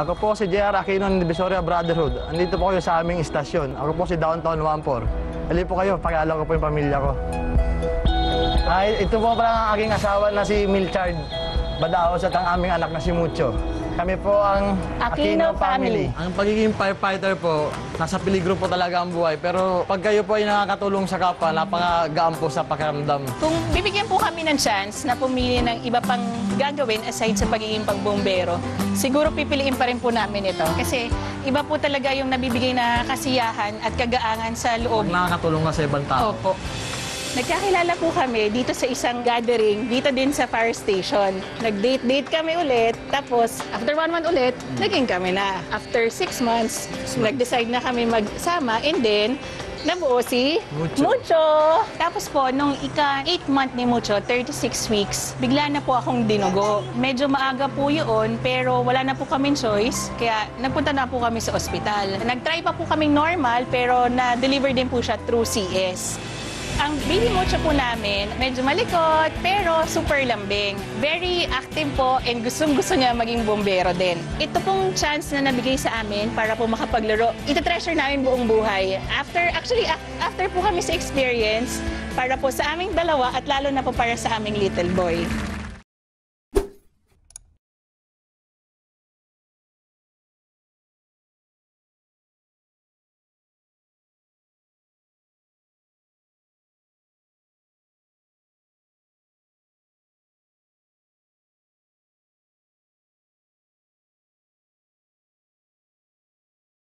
Ako po si JR Aquino ng Divisoria Brotherhood. Andito po kayo sa aming istasyon. Ako po si Downtown Wampor. Hali po kayo, pakilala ko po yung pamilya ko. Ay, ito po pala ang aking asawa na si Milchard Badaos at ang aming anak na si Mucho. Kami po ang Aquino family. Ang pagiging firefighter po, nasa peligro po talaga ang buhay. Pero pag kayo po ay nakakatulong sa kapwa, napakagaan po sa pakiramdam. Kung bibigyan po kami ng chance na pumili ng iba pang gagawin aside sa pagiging pagbombero, siguro pipiliin pa rin po namin ito. Kasi iba po talaga yung nabibigay na kasiyahan at kagaangan sa loob. Nakakatulong ka sa ibang tao. Opo. Nagkakilala po kami dito sa isang gathering, dito din sa fire station. Nag-date-date kami ulit, tapos after one month ulit, naging kami na. After six months, nag-decide na kami magsama and then, nabuo si Mucho. Mucho. Tapos po, nung ika 8 month ni Mucho, 36 weeks, bigla na po akong dinugo. Medyo maaga po yun, pero wala na po kaming choice, kaya nagpunta na po kami sa ospital. Nag-try pa po kaming normal, pero na-deliver din po siya through CS. Ang baby mocha po namin, medyo malikot, pero super lambing. Very active po and gustong-gusto niya maging bombero din. Ito pong chance na nabigay sa amin para po makapaglaro. Ito treasure namin buong buhay. After, actually, af- after po kami sa experience, para po sa aming dalawa at lalo na po para sa aming little boy.